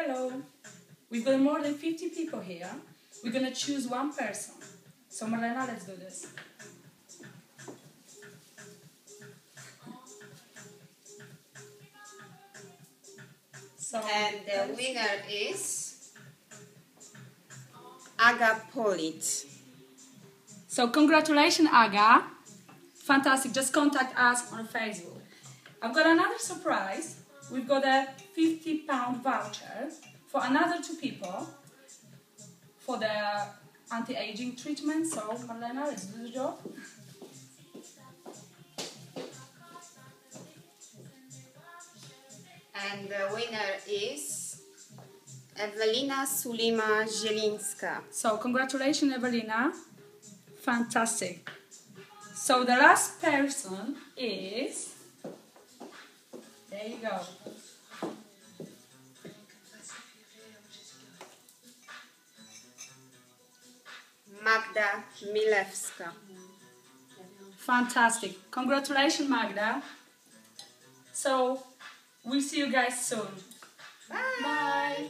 Hello. We've got more than 50 people here. We're gonna choose one person. So Marlena, let's do this. So, And the winner is Aga Polit. so congratulations, Aga. Fantastic. Just contact us on Facebook. I've got another surprise. We've got a 50 pound voucher for another two people for the anti-aging treatment. So Marlena, let's do the job. And the winner is Evelina Sulima Zielinska. So congratulations, Evelina. Fantastic. So the last person is. There you go. Magda Milewska. Fantastic. Congratulations, Magda. So we'll see you guys soon. Bye. Bye.